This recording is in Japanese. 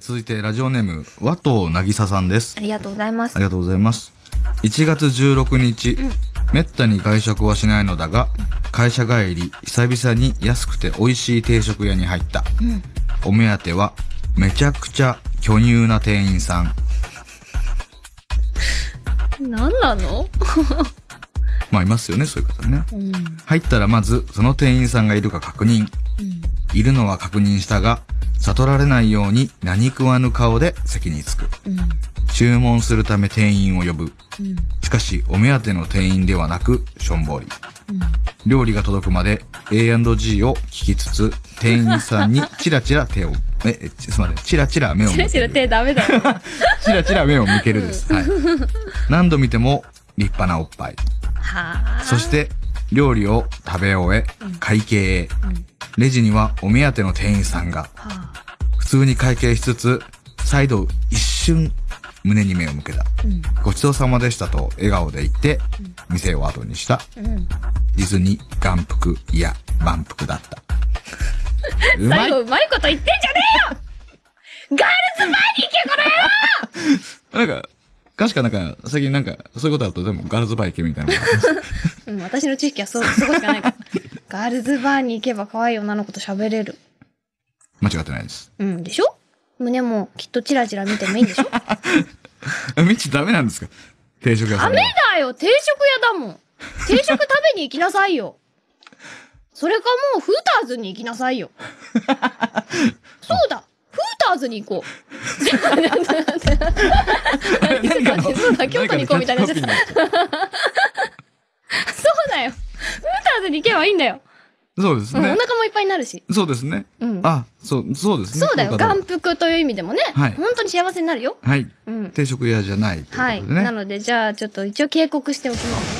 ー続いてラジオネーム、和藤渚さんですあ。りがとうございますあり。がとうございます。1月16日、めったに外食はしないのだが、会社帰り、久々に安くて美味しい定食屋に入った。お目当ては、めちゃくちゃ巨乳な店員さん。何なの？まあ、いますよね、そういう方ね。うん。入ったらまず、その店員さんがいるか確認。いるのは確認したが、悟られないように何食わぬ顔で席に着く。うん。注文するため店員を呼ぶ。うん。しかし、お目当ての店員ではなく、しょんぼり。うん。料理が届くまで A&G を聞きつつ、店員さんに チラチラ手を、え、えすみません、チラチラ目を向ける。チラチラ手ダメだよ。チラチラ目を向けるです。はい。何度見ても立派なおっぱい。はあ。そして、料理を食べ終え、会計へ。うん。レジにはお目当ての店員さんが、はあ。普通に会計しつつ、再度一瞬胸に目を向けた。うん。ごちそうさまでしたと笑顔で言って、店を後にした。うん。実に眼福、いや、満腹だった。最後うまいこと言ってんじゃねえよガールズバーに行けこれなんか、確かなんか、最近なんか、そういうことあると、でもガールズバー行けみたいな。うん、私の知識はそう、そこしかないから。ガールズバーに行けば可愛い女の子と喋れる。間違ってないです。うん、でしょ？胸もきっとチラチラ見てもいいんでしょ？え、みちダメなんですか？定食屋さんは。ダメだよ！定食屋だもん。定食食べに行きなさいよ。それかもうフーターズに行きなさいよ。そうだ！フーターズに行こう。何かのそうだ京都に行こうみたいに。なターズに行けばいいんだよ、うそうですうん、おね。腹もいっぱいになるしそうですね。うんあ、そう、そうですね。そうだよか眼福という意味でもね、はい本当に幸せになるよはい。うん定食屋じゃないということはい。なので、じゃあ、ちょっと一応警告しておきます。